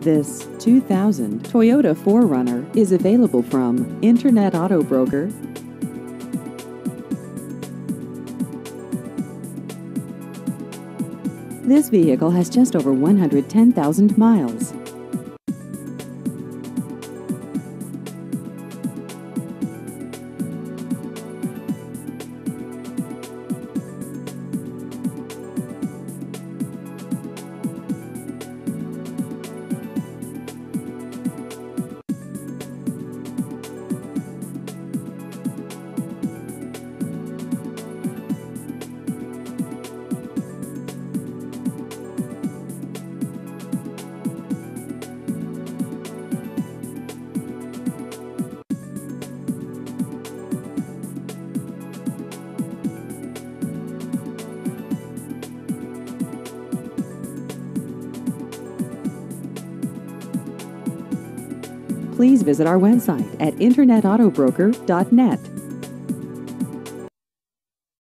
This 2000 Toyota 4Runner is available from Internet Auto Broker. This vehicle has just over 110,000 miles. Please visit our website at internetautobroker.net.